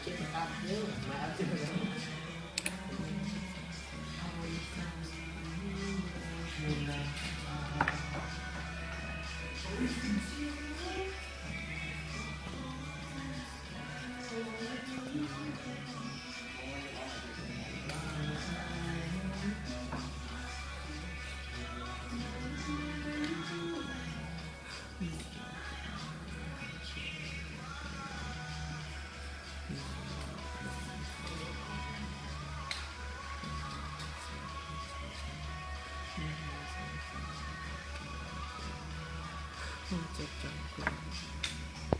aqui, tá bacana, maravilhoso. Né? ちゃっちゃの車。